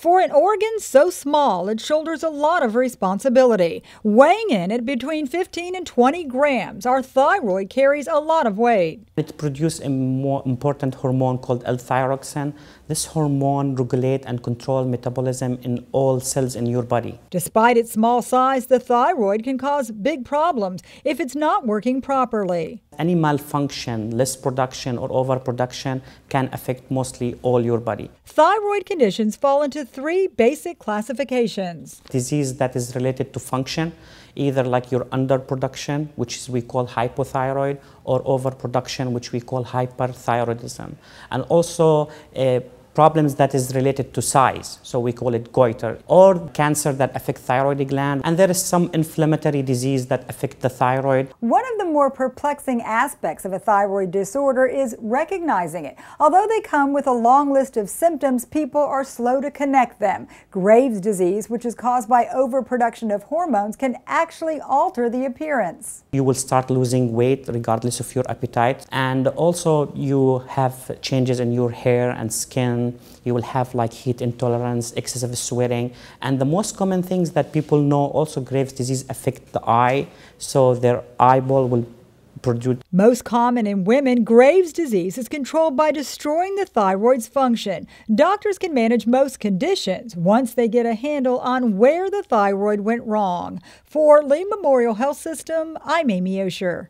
for an organ so small, it shoulders a lot of responsibility. Weighing in at between 15 and 20 grams, our thyroid carries a lot of weight. It produces a more important hormone called L-thyroxine. This hormone regulates and controls metabolism in all cells in your body. Despite its small size, the thyroid can cause big problems if it's not working properly. Any malfunction, less production or overproduction can affect mostly all your body. Thyroid conditions fall into three basic classifications. Disease that is related to function, either like your underproduction, which is we call hypothyroid, or overproduction, which we call hyperthyroidism. And also uh, problems that is related to size, so we call it goiter, or cancer that affect thyroid gland, and there is some inflammatory disease that affect the thyroid. One of the more perplexing aspects of a thyroid disorder is recognizing it. Although they come with a long list of symptoms, people are slow to connect them. Graves' disease, which is caused by overproduction of hormones, can actually alter the appearance. You will start losing weight regardless of your appetite, and also you have changes in your hair and skin Um, you will have like heat intolerance, excessive sweating, and the most common things that people know also Graves' disease affect the eye, so their eyeball will produce. Most common in women, Graves' disease is controlled by destroying the thyroid's function. Doctors can manage most conditions once they get a handle on where the thyroid went wrong. For Lee Memorial Health System, I'm Amy Osher.